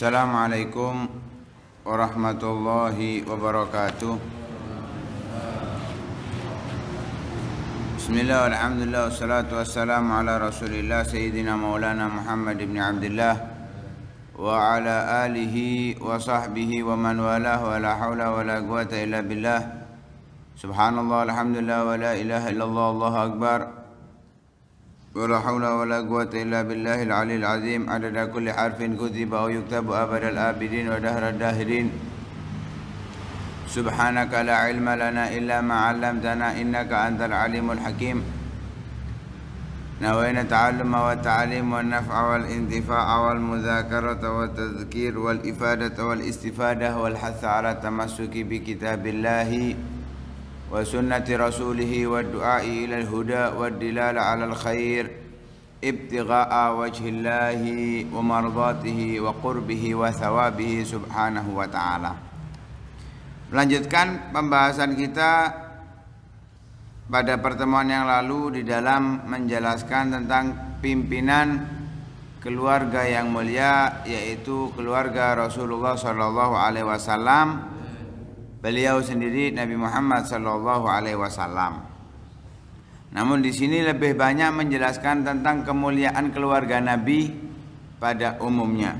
السلام عليكم ورحمة الله وبركاته. بسم الله والحمد لله والصلاة والسلام على رسول الله سيدنا مولانا محمد بن عبد الله وعلى آله وصحبه ومن والاه ولا حول ولا قوة إلا بالله. سبحان الله الحمد لله ولا إله إلا الله الله أكبر. ولا حول ولا قوة إلا بالله العلي العظيم. عدد كل حرف كتب أو يكتب أبد الآبدين ودهر الداهرين. سبحانك لا علم لنا إلا ما علمتنا إنك أنت العليم الحكيم. نوينا التعلم والتعليم والنفع والانتفاع والمذاكرة والتذكير والإفادة والإستفادة والحث على التمسك بكتاب الله. وسنة رسوله والدعاء إلى الهدى والدلالة على الخير ابتغاء وجه الله ومرضاته وقربه وثوابه سبحانه وتعالى Melanjutkan pembahasan kita pada pertemuan yang lalu di dalam menjelaskan tentang pimpinan keluarga yang mulia yaitu keluarga Rasulullah Shallallahu Alaihi Wasallam beliau sendiri Nabi Muhammad Shallallahu Alaihi Wasallam. Namun di sini lebih banyak menjelaskan tentang kemuliaan keluarga Nabi pada umumnya.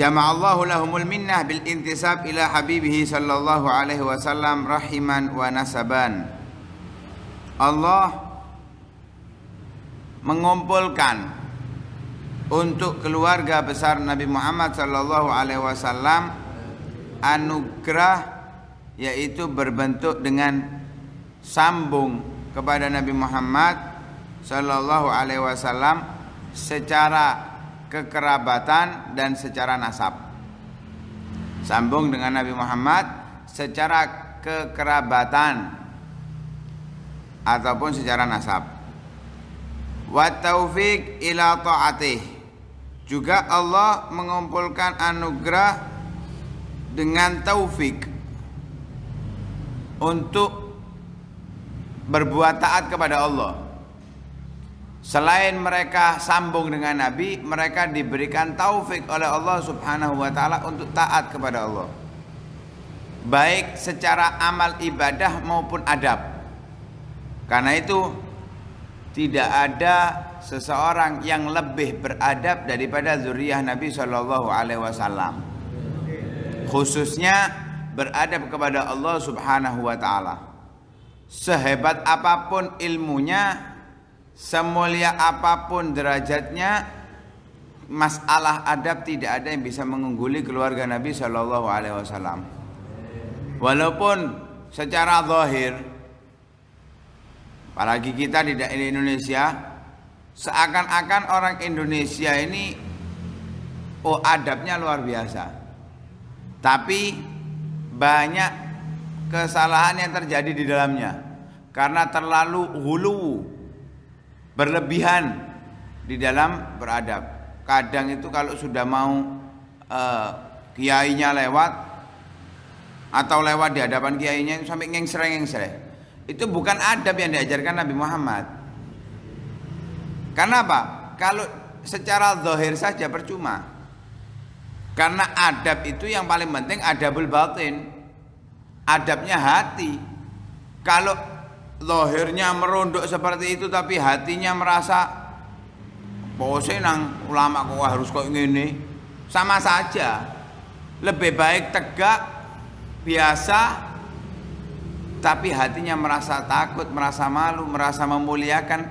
Jama'allahu lahumul minnah bil intisab ila habibihi sallallahu alaihi wasallam rahiman wa nasaban. Allah mengumpulkan untuk keluarga besar Nabi Muhammad sallallahu alaihi wasallam anugerah yaitu berbentuk dengan sambung kepada Nabi Muhammad sallallahu alaihi wasallam secara kekerabatan dan secara nasab. Sambung dengan Nabi Muhammad secara kekerabatan ataupun secara nasab. Wa taufik ila ta'atih. Juga Allah mengumpulkan anugerah dengan taufik untuk berbuat taat kepada Allah. Selain mereka sambung dengan Nabi, mereka diberikan taufik oleh Allah Subhanahu wa taala untuk taat kepada Allah. Baik secara amal ibadah maupun adab. Karena itu tidak ada seseorang yang lebih beradab daripada zuriyah Nabi Shallallahu alaihi wasallam. Khususnya beradab kepada Allah Subhanahu wa taala. Sehebat apa pun ilmunya, semulia apa pun derajatnya, masalah adab tidak ada yang bisa mengungguli keluarga Nabi Shallallahu Alaihi Wasallam. Walaupun secara zahir, apalagi kita di Indonesia, seakan-akan orang Indonesia ini, oh adabnya luar biasa. Tapi banyak kesalahan yang terjadi di dalamnya karena terlalu hulu berlebihan di dalam beradab. Kadang itu kalau sudah mau uh, kiainya lewat atau lewat di hadapan kiainya sampai ngengsreng-ngengsreng. Itu bukan adab yang diajarkan Nabi Muhammad. Karena apa? Kalau secara zahir saja percuma. Karena adab itu yang paling penting adabul batin. Adabnya hati. Kalau lohirnya merunduk seperti itu tapi hatinya merasa pose nang ulama kok harus kok ngene sama saja lebih baik tegak biasa tapi hatinya merasa takut merasa malu merasa memuliakan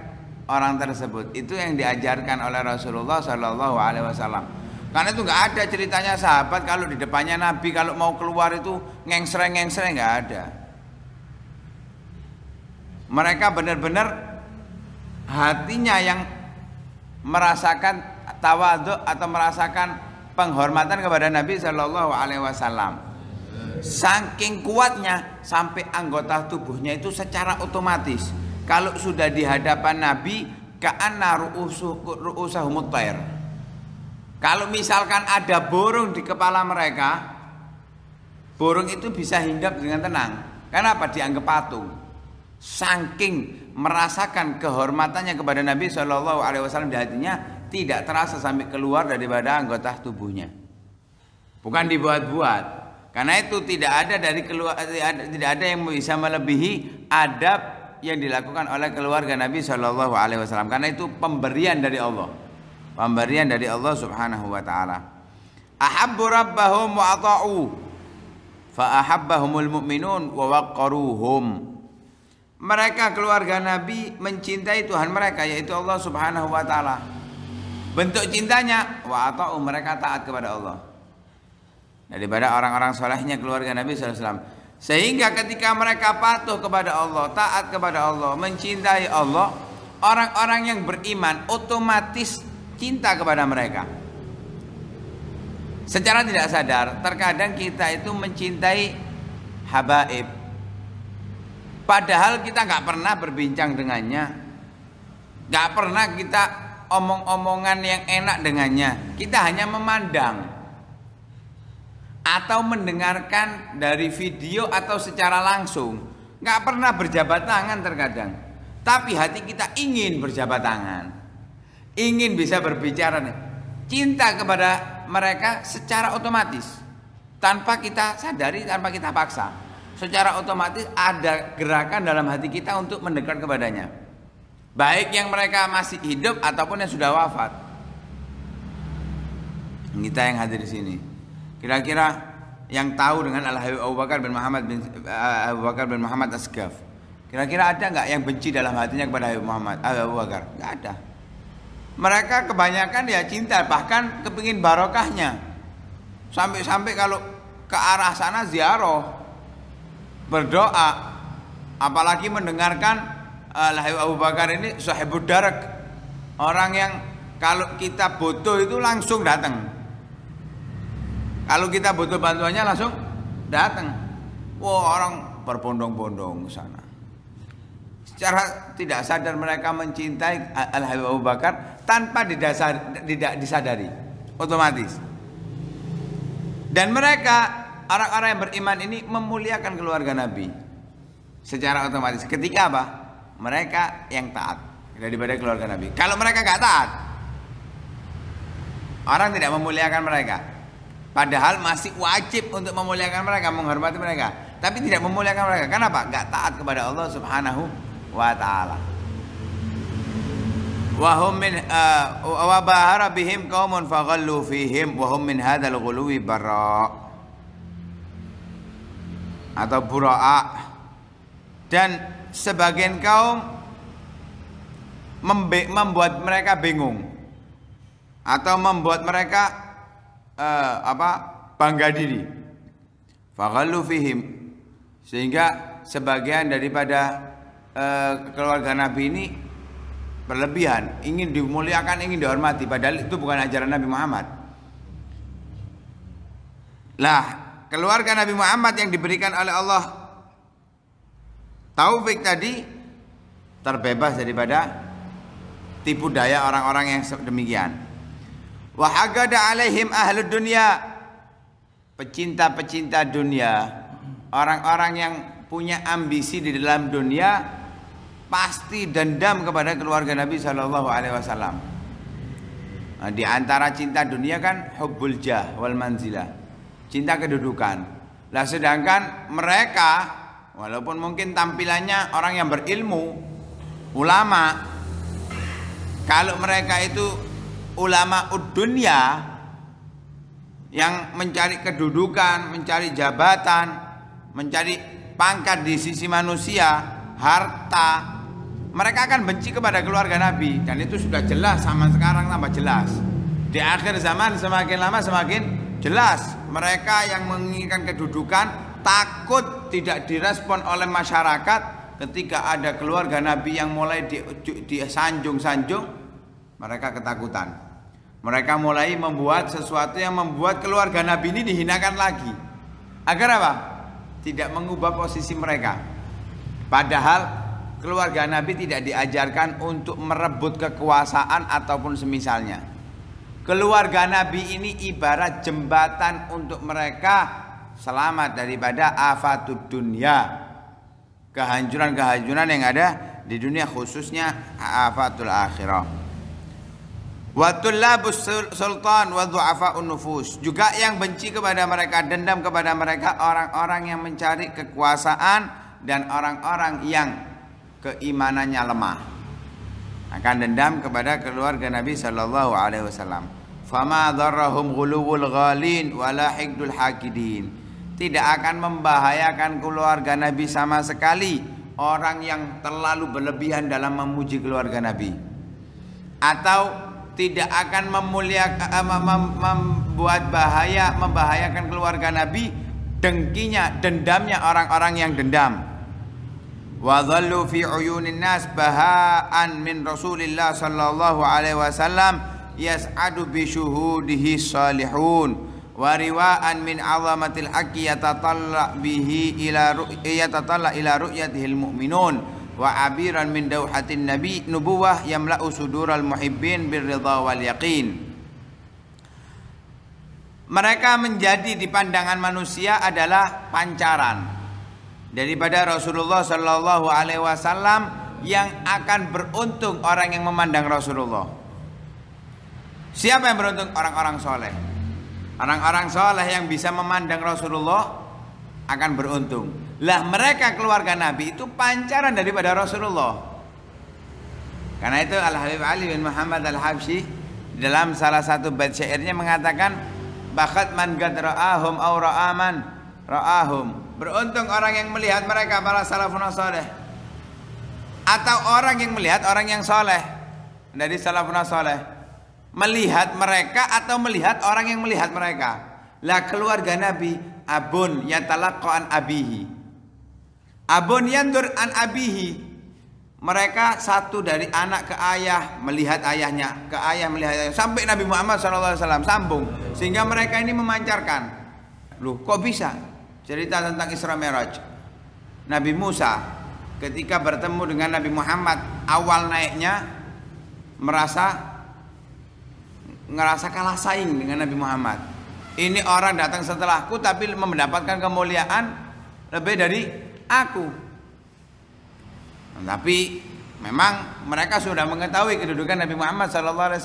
orang tersebut itu yang diajarkan oleh Rasulullah Shallallahu Alaihi Wasallam karena itu nggak ada ceritanya sahabat kalau di depannya Nabi kalau mau keluar itu ngengsreng ngengsreng nggak ada. Mereka benar-benar hatinya yang merasakan tawadhu atau merasakan penghormatan kepada Nabi Shallallahu Alaihi Wasallam. Saking kuatnya sampai anggota tubuhnya itu secara otomatis. Kalau sudah di hadapan Nabi ka'anna ru'usahumut Kalau misalkan ada burung di kepala mereka, burung itu bisa hinggap dengan tenang. Kenapa? Dianggap patung. saking merasakan kehormatannya kepada Nabi Shallallahu Alaihi Wasallam di hatinya tidak terasa sampai keluar daripada anggota tubuhnya. Bukan dibuat-buat. Karena itu tidak ada dari keluar tidak ada yang bisa melebihi adab yang dilakukan oleh keluarga Nabi Shallallahu Alaihi Wasallam. Karena itu pemberian dari Allah, pemberian dari Allah Subhanahu Wa Taala. Ahabbu rabbahum wa ata'u fa ahabbahumul mu'minun wa waqaruhum mereka keluarga Nabi mencintai Tuhan mereka yaitu Allah Subhanahu wa taala. Bentuk cintanya wa atau mereka taat kepada Allah. Daripada orang-orang solehnya keluarga Nabi SAW. Sehingga ketika mereka patuh kepada Allah, taat kepada Allah, mencintai Allah, orang-orang yang beriman otomatis cinta kepada mereka. Secara tidak sadar, terkadang kita itu mencintai habaib, Padahal kita nggak pernah berbincang dengannya, nggak pernah kita omong-omongan yang enak dengannya. Kita hanya memandang atau mendengarkan dari video atau secara langsung. Nggak pernah berjabat tangan terkadang. Tapi hati kita ingin berjabat tangan. Ingin bisa berbicara. Cinta kepada mereka secara otomatis. Tanpa kita sadari, tanpa kita paksa secara otomatis ada gerakan dalam hati kita untuk mendekat kepadanya. Baik yang mereka masih hidup ataupun yang sudah wafat. Kita yang hadir di sini. Kira-kira yang tahu dengan Al Habib Abu Bakar bin Muhammad bin uh, Abu Bakar bin Muhammad Asgaf. Kira-kira ada nggak yang benci dalam hatinya kepada Habib Muhammad uh, Abu Bakar? Nggak ada. Mereka kebanyakan ya cinta, bahkan kepingin barokahnya. Sampai-sampai kalau ke arah sana ziarah, berdoa apalagi mendengarkan uh, Abu Bakar ini sahibud darak orang yang kalau kita butuh itu langsung datang. Kalau kita butuh bantuannya langsung datang. Wah orang berbondong-bondong sana. Secara tidak sadar mereka mencintai Al Habib Abu Bakar tanpa didasar, tidak disadari otomatis dan mereka orang-orang yang beriman ini memuliakan keluarga Nabi secara otomatis. Ketika apa? Mereka yang taat daripada keluarga Nabi. Kalau mereka gak taat, orang tidak memuliakan mereka. Padahal masih wajib untuk memuliakan mereka, menghormati mereka. Tapi tidak memuliakan mereka. Kenapa? Gak taat kepada Allah Subhanahu wa taala. Wahum min wa bahara bihim qaumun faghallu fihim wa hum min hadzal ghuluwi bara' atau bura'a dan sebagian kaum membuat mereka bingung. Atau membuat mereka uh, apa bangga diri. Faghallu fihim. Sehingga sebagian daripada uh, keluarga Nabi ini berlebihan ingin dimuliakan ingin dihormati. Padahal itu bukan ajaran Nabi Muhammad. Lah keluarga Nabi Muhammad yang diberikan oleh Allah taufik tadi terbebas daripada tipu daya orang-orang yang demikian. Wahagada alaihim ahlu dunia pecinta-pecinta dunia, orang-orang yang punya ambisi di dalam dunia pasti dendam kepada keluarga Nabi Shallallahu Alaihi Wasallam. Nah, di antara cinta dunia kan hubbul jah wal manzilah cinta kedudukan. Lah sedangkan mereka walaupun mungkin tampilannya orang yang berilmu, ulama, kalau mereka itu ulama dunia yang mencari kedudukan, mencari jabatan, mencari pangkat di sisi manusia, harta, mereka akan benci kepada keluarga Nabi dan itu sudah jelas sama sekarang tambah jelas. Di akhir zaman semakin lama semakin Jelas mereka yang menginginkan kedudukan takut tidak direspon oleh masyarakat ketika ada keluarga Nabi yang mulai disanjung-sanjung mereka ketakutan. Mereka mulai membuat sesuatu yang membuat keluarga Nabi ini dihinakan lagi. Agar apa? Tidak mengubah posisi mereka. Padahal keluarga Nabi tidak diajarkan untuk merebut kekuasaan ataupun semisalnya. Keluarga Nabi ini ibarat jembatan untuk mereka selamat daripada afatud dunia. kehancuran-kehancuran yang ada di dunia khususnya afatul akhirah. Wa sultan wa du'afa'un nufus. Juga yang benci kepada mereka, dendam kepada mereka orang-orang yang mencari kekuasaan dan orang-orang yang keimanannya lemah. Akan dendam kepada keluarga Nabi sallallahu alaihi wasallam. Fama ghuluwul ghalin wala hikdul hakidin. Tidak akan membahayakan keluarga Nabi sama sekali orang yang terlalu berlebihan dalam memuji keluarga Nabi. Atau tidak akan memuliakan eh, membuat bahaya membahayakan keluarga Nabi dengkinya dendamnya orang-orang yang dendam wa fi uyunin nas bahaan min Rasulillah sallallahu alaihi wasallam yas'adu bi syuhudihi salihun. Wa riwaan min azamatil haqqi yatatalla bihi ila yatatalla ila ru'yatihil mu'minun. Wa abiran min dauhatin nabi nubuwah yamla'u sudural muhibbin birridha wal yaqin. Mereka menjadi di pandangan manusia adalah pancaran daripada Rasulullah Shallallahu Alaihi Wasallam yang akan beruntung orang yang memandang Rasulullah. Siapa yang beruntung? Orang-orang soleh. Orang-orang soleh yang bisa memandang Rasulullah akan beruntung. Lah mereka keluarga Nabi itu pancaran daripada Rasulullah. Karena itu Al Habib Ali bin Muhammad Al Habsyi dalam salah satu bait syairnya mengatakan bakat man gad ra'ahum aw ra'aman ra'ahum. Beruntung orang yang melihat mereka para salafun saleh. Atau orang yang melihat orang yang soleh dari salafun saleh. Melihat mereka atau melihat orang yang melihat mereka. Lah keluarga Nabi abun yatalaqqa an abihi. Abun yandur an abihi. Mereka satu dari anak ke ayah melihat ayahnya, ke ayah melihat ayah sampai Nabi Muhammad SAW sambung sehingga mereka ini memancarkan. Loh, kok bisa? Cerita tentang Isra Mi'raj. Nabi Musa ketika bertemu dengan Nabi Muhammad awal naiknya merasa ngerasa kalah saing dengan Nabi Muhammad ini orang datang setelahku tapi mendapatkan kemuliaan lebih dari aku. Tapi memang mereka sudah mengetahui kedudukan Nabi Muhammad SAW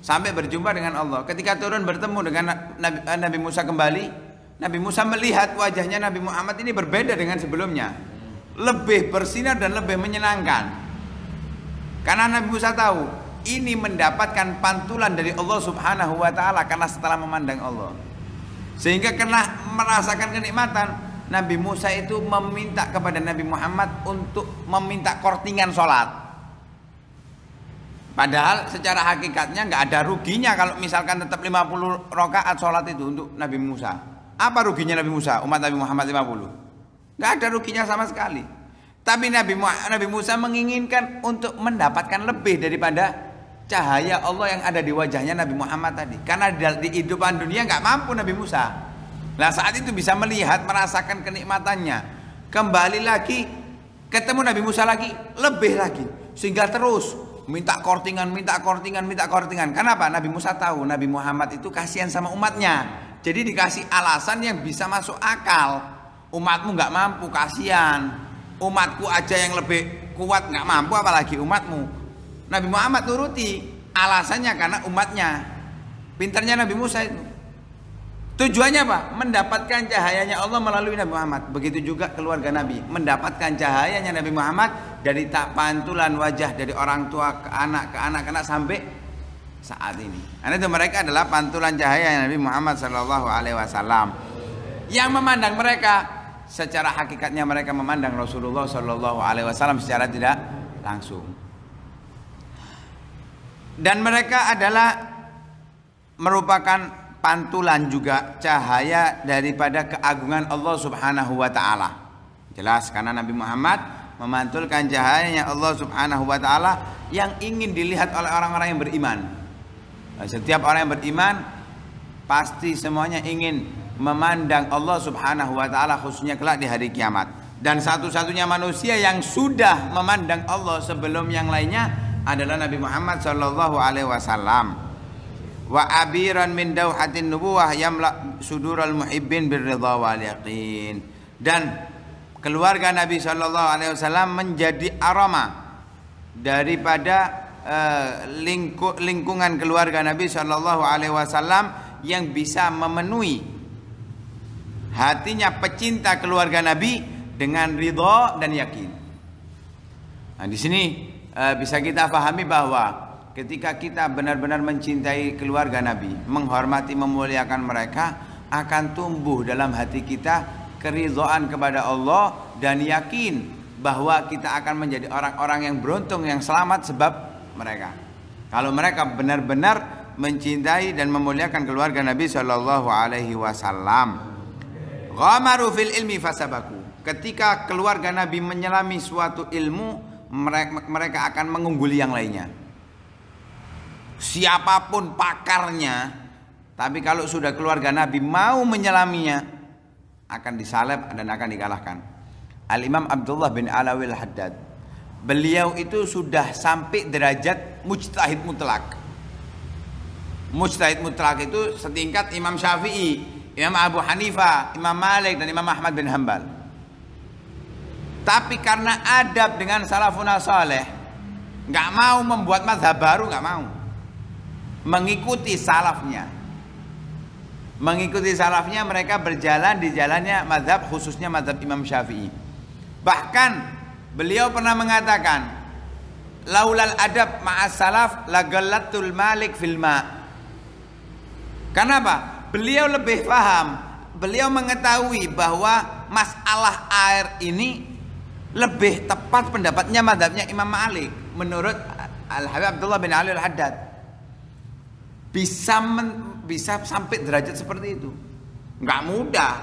sampai berjumpa dengan Allah. Ketika turun bertemu dengan Nabi, Nabi Musa kembali, Nabi Musa melihat wajahnya Nabi Muhammad ini berbeda dengan sebelumnya, lebih bersinar dan lebih menyenangkan. Karena Nabi Musa tahu ini mendapatkan pantulan dari Allah Subhanahu wa taala karena setelah memandang Allah. Sehingga kena merasakan kenikmatan Nabi Musa itu meminta kepada Nabi Muhammad untuk meminta kortingan sholat. Padahal secara hakikatnya nggak ada ruginya kalau misalkan tetap 50 rakaat sholat itu untuk Nabi Musa. Apa ruginya Nabi Musa? Umat Nabi Muhammad 50. Nggak ada ruginya sama sekali. Tapi Nabi, Nabi Musa menginginkan untuk mendapatkan lebih daripada cahaya Allah yang ada di wajahnya Nabi Muhammad tadi. Karena di kehidupan dunia nggak mampu Nabi Musa. Nah saat itu bisa melihat, merasakan kenikmatannya. Kembali lagi, ketemu Nabi Musa lagi, lebih lagi. Sehingga terus minta kortingan, minta kortingan, minta kortingan. Kenapa? Nabi Musa tahu Nabi Muhammad itu kasihan sama umatnya. Jadi dikasih alasan yang bisa masuk akal. Umatmu nggak mampu, kasihan. Umatku aja yang lebih kuat nggak mampu, apalagi umatmu. Nabi Muhammad turuti alasannya karena umatnya pintarnya Nabi Musa itu tujuannya apa mendapatkan cahayanya Allah melalui Nabi Muhammad begitu juga keluarga Nabi mendapatkan cahayanya Nabi Muhammad dari tak pantulan wajah dari orang tua ke anak ke anak ke anak sampai saat ini karena itu mereka adalah pantulan cahaya Nabi Muhammad Shallallahu Alaihi Wasallam yang memandang mereka secara hakikatnya mereka memandang Rasulullah Shallallahu Alaihi Wasallam secara tidak langsung dan mereka adalah merupakan pantulan juga cahaya daripada keagungan Allah Subhanahu wa taala. Jelas karena Nabi Muhammad memantulkan cahayanya Allah Subhanahu wa taala yang ingin dilihat oleh orang-orang yang beriman. Setiap orang yang beriman pasti semuanya ingin memandang Allah Subhanahu wa taala khususnya kelak di hari kiamat. Dan satu-satunya manusia yang sudah memandang Allah sebelum yang lainnya adalah Nabi Muhammad sallallahu alaihi wasallam wa abiran min dauhatin nubuwah yamla sudural muhibbin birridha wal yaqin dan keluarga Nabi Shallallahu Alaihi Wasallam menjadi aroma daripada lingku, lingkungan keluarga Nabi Shallallahu Alaihi Wasallam yang bisa memenuhi hatinya pecinta keluarga Nabi dengan ridho dan yakin. Nah, di sini uh, bisa kita pahami bahwa ketika kita benar-benar mencintai keluarga Nabi, menghormati, memuliakan mereka, akan tumbuh dalam hati kita keridhaan kepada Allah dan yakin bahwa kita akan menjadi orang-orang yang beruntung yang selamat sebab mereka. Kalau mereka benar-benar mencintai dan memuliakan keluarga Nabi Shallallahu Alaihi Wasallam. Ghamaru fil ilmi fasabaku. Ketika keluarga Nabi menyelami suatu ilmu, mereka, akan mengungguli yang lainnya. Siapa pun pakarnya, tapi kalau sudah keluarga Nabi mau menyelaminya, akan disalib dan akan dikalahkan. Al Imam Abdullah bin Alawil Haddad. Beliau itu sudah sampai derajat mujtahid mutlak. Mujtahid mutlak itu setingkat Imam Syafi'i, Imam Abu Hanifah, Imam Malik dan Imam Ahmad bin Hambal. Tapi karena adab dengan salafun saleh, nggak mau membuat mazhab baru, nggak mau. Mengikuti salafnya mengikuti salafnya mereka berjalan di jalannya madhab khususnya madhab Imam Syafi'i bahkan beliau pernah mengatakan laulal adab ma'as salaf lagallatul malik fil ma kenapa beliau lebih paham beliau mengetahui bahwa masalah air ini lebih tepat pendapatnya madhabnya Imam Malik menurut Al-Habib Abdullah bin Ali Al-Haddad bisa men bisa sampai derajat seperti itu. Nggak mudah.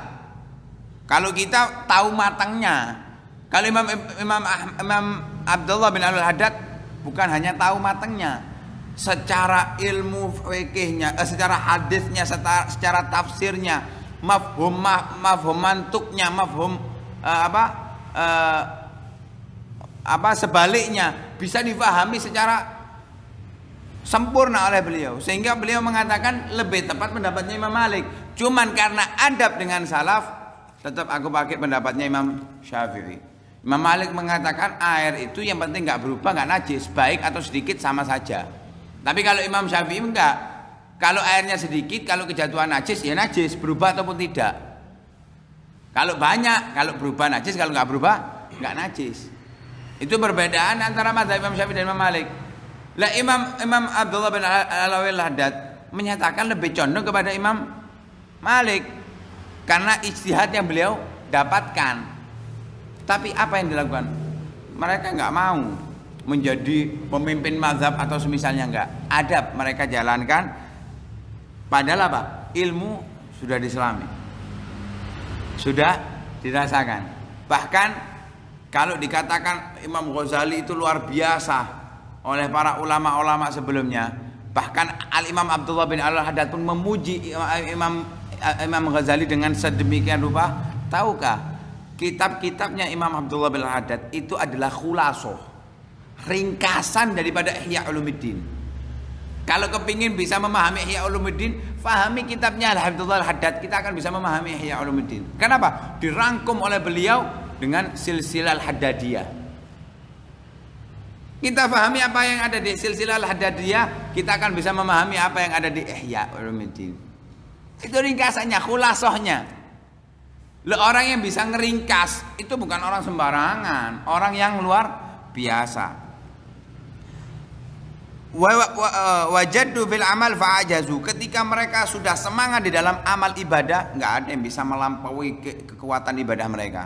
Kalau kita tahu matangnya. Kalau Imam Imam Imam Abdullah bin Al Haddad bukan hanya tahu matangnya, secara ilmu fikihnya, eh, secara hadisnya, secara, secara tafsirnya, mafhum mafhum mantuknya, mafhum eh, apa eh, apa sebaliknya bisa difahami secara sempurna oleh beliau. Sehingga beliau mengatakan lebih tepat pendapatnya Imam Malik. Cuman karena adab dengan salaf tetap aku pakai pendapatnya Imam Syafi'i Imam Malik mengatakan air itu yang penting nggak berubah nggak najis baik atau sedikit sama saja. Tapi kalau Imam Syafi'i enggak. Kalau airnya sedikit kalau kejatuhan najis ya najis berubah ataupun tidak. Kalau banyak kalau berubah najis kalau nggak berubah nggak najis. Itu perbedaan antara mazhab Imam Syafi'i dan Imam Malik. Lah Imam Imam Abdullah bin Alawil Haddad menyatakan lebih condong kepada Imam Malik. Karena istihad yang beliau dapatkan. Tapi apa yang dilakukan? Mereka nggak mau menjadi pemimpin mazhab atau semisalnya nggak. Adab mereka jalankan. Padahal apa? Ilmu sudah diselami. Sudah dirasakan. Bahkan kalau dikatakan Imam Ghazali itu luar biasa oleh para ulama-ulama sebelumnya. Bahkan Al Imam Abdullah bin Al Haddad pun memuji Imam Imam Ghazali dengan sedemikian rupa. Tahukah kitab-kitabnya Imam Abdullah bin Haddad itu adalah khulasoh, ringkasan daripada Ihya Ulumuddin. Kalau kepingin bisa memahami Ihya Ulumuddin, fahami kitabnya Abdullah Haddad, kita akan bisa memahami Ihya Ulumuddin. Kenapa? Dirangkum oleh beliau dengan silsilah Haddadiyah. Kita pahami apa yang ada di silsilah al-hadadiyah, kita akan bisa memahami apa yang ada di Ihya Ulumuddin. Itu ringkasannya, khulasohnya. Lo orang yang bisa ngeringkas itu bukan orang sembarangan, orang yang luar biasa. Eh, wajadu fil amal fa'ajazu. Ketika mereka sudah semangat di dalam amal ibadah, nggak ada yang bisa melampaui ke kekuatan ibadah mereka.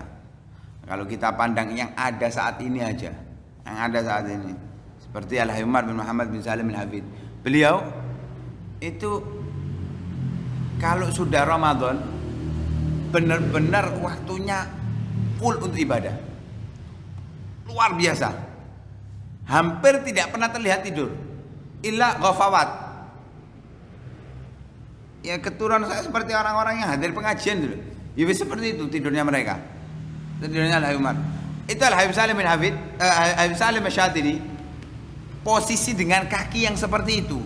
Kalau kita pandang yang ada saat ini aja, yang ada saat ini seperti Al Umar bin Muhammad bin Salim bin Hafid beliau itu kalau sudah Ramadan benar-benar waktunya full untuk ibadah. Luar biasa. Hampir tidak pernah terlihat tidur. Illa ghafawat. Ya keturunan saya seperti orang-orang yang hadir pengajian dulu. Ya seperti itu tidurnya mereka. Tidurnya Al Umar itu Al Habib Salim bin Hafid, uh, Habib Salim Syadiri posisi dengan kaki yang seperti itu.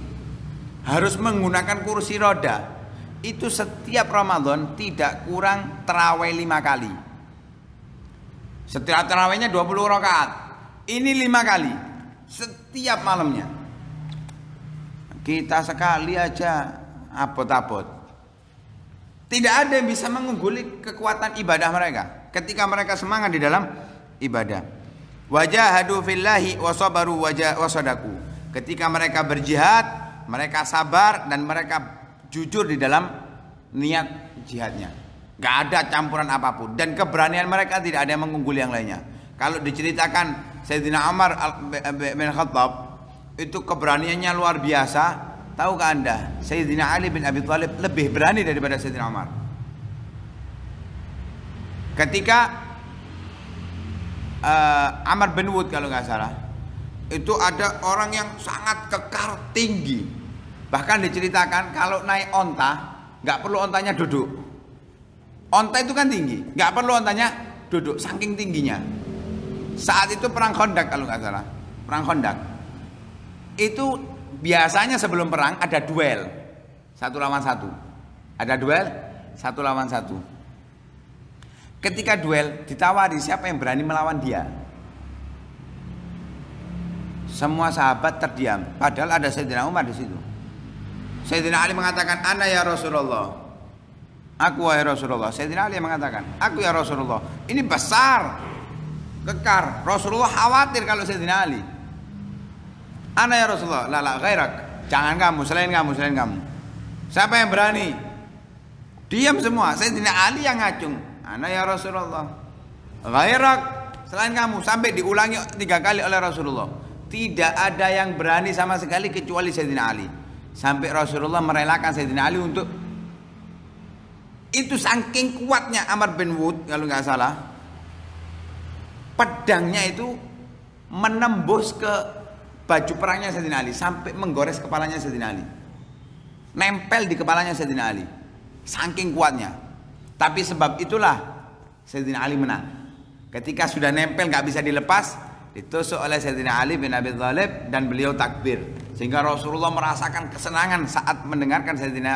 Harus menggunakan kursi roda itu setiap Ramadan tidak kurang terawih lima kali Setiap tarawihnya 20 rakaat. Ini lima kali setiap malamnya. Kita sekali aja abot-abot. Tidak ada yang bisa mengungguli kekuatan ibadah mereka ketika mereka semangat di dalam ibadah. Wajahadu fillahi wasabaru wajah wasadaku. Ketika mereka berjihad, mereka sabar dan mereka jujur di dalam niat jihadnya. Gak ada campuran apa pun dan keberanian mereka tidak ada yang mengungguli yang lainnya. Kalau diceritakan Sayyidina Umar bin Khattab itu keberaniannya luar biasa. Tahukah Anda, Sayyidina Ali bin Abi Thalib lebih berani daripada Sayyidina Umar. Ketika uh, Amr bin Wud kalau nggak salah, itu ada orang yang sangat kekar tinggi. Bahkan diceritakan kalau naik onta, nggak perlu ontanya duduk. Onta itu kan tinggi, nggak perlu ontanya duduk, saking tingginya. Saat itu perang Khandaq kalau nggak salah, perang Khandaq. Itu biasanya sebelum perang ada duel satu lawan satu. Ada duel satu lawan satu. Ketika duel ditawari siapa yang berani melawan dia. Semua sahabat terdiam, padahal ada Sayyidina Umar di situ. Sayyidina Ali mengatakan, "Ana ya Rasulullah." Aku wahai Rasulullah. Sayyidina Ali mengatakan, "Aku ya Rasulullah." Ini besar kekar. Rasulullah khawatir kalau Sayyidina Ali. Ana ya Rasulullah, la la ghairak. Jangan kamu, selain kamu, selain kamu. Siapa yang berani? Diam semua. Sayyidina Ali yang ngacung. Ana ya Rasulullah. Ghairak, selain kamu sampai diulangi tiga kali oleh Rasulullah. Tidak ada yang berani sama sekali kecuali Sayyidina Ali. Sampai Rasulullah merelakan Sayyidina Ali untuk itu saking kuatnya Amr bin Wud kalau nggak salah pedangnya itu menembus ke baju perangnya Sayyidina Ali sampai menggores kepalanya Sayyidina Ali. Nempel di kepalanya Sayyidina Ali. Saking kuatnya. Tapi sebab itulah Sayyidina Ali menang. Ketika sudah nempel nggak bisa dilepas, ditusuk oleh Sayyidina Ali bin Abi Thalib dan beliau takbir. Sehingga Rasulullah merasakan kesenangan saat mendengarkan Sayyidina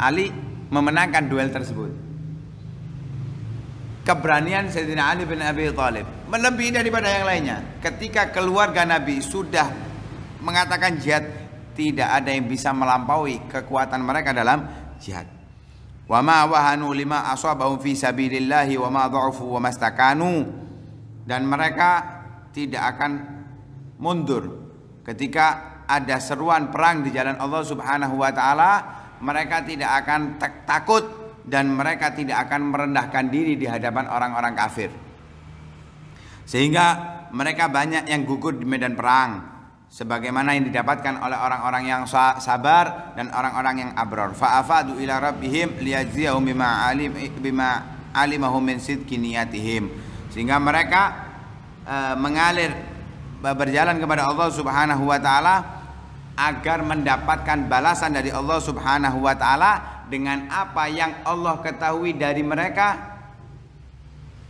Ali memenangkan duel tersebut keberanian Sayyidina Ali bin Abi Thalib melebihi daripada yang lainnya. Ketika keluarga Nabi sudah mengatakan jihad, tidak ada yang bisa melampaui kekuatan mereka dalam jihad. Wa ma wahanu lima asabahum fi sabilillahi wa ma dha'ufu wa mastakanu dan mereka tidak akan mundur ketika ada seruan perang di jalan Allah Subhanahu wa taala mereka tidak akan takut dan mereka tidak akan merendahkan diri di hadapan orang-orang kafir. Sehingga mereka banyak yang gugur di medan perang sebagaimana yang didapatkan oleh orang-orang yang sabar dan orang-orang yang abror. Fa'afadu ila rabbihim liyajziyahum bima alim bima alimahum min sidqi niyatihim. Sehingga mereka uh, mengalir berjalan kepada Allah Subhanahu wa taala agar mendapatkan balasan dari Allah Subhanahu wa taala dengan apa yang Allah ketahui dari mereka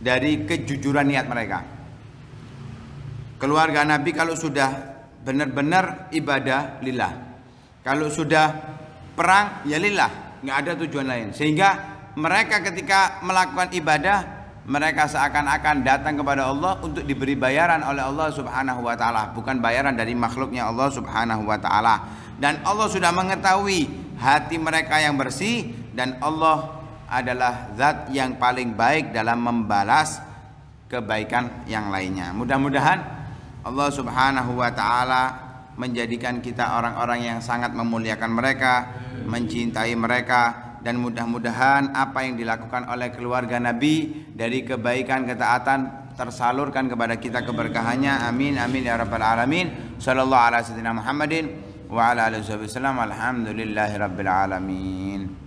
dari kejujuran niat mereka. Keluarga Nabi kalau sudah benar-benar ibadah lillah. Kalau sudah perang ya lillah, nggak ada tujuan lain. Sehingga mereka ketika melakukan ibadah mereka seakan-akan datang kepada Allah untuk diberi bayaran oleh Allah Subhanahu wa taala, bukan bayaran dari makhluknya Allah Subhanahu wa taala. Dan Allah sudah mengetahui hati mereka yang bersih dan Allah adalah zat yang paling baik dalam membalas kebaikan yang lainnya. Mudah-mudahan Allah Subhanahu wa taala menjadikan kita orang-orang yang sangat memuliakan mereka, mencintai mereka dan mudah-mudahan apa yang dilakukan oleh keluarga Nabi dari kebaikan ketaatan tersalurkan kepada kita keberkahannya. Amin amin ya rabbal alamin. Sallallahu alaihi wasallam Muhammadin wa ala alihi wasallam. Alhamdulillahirabbil alamin.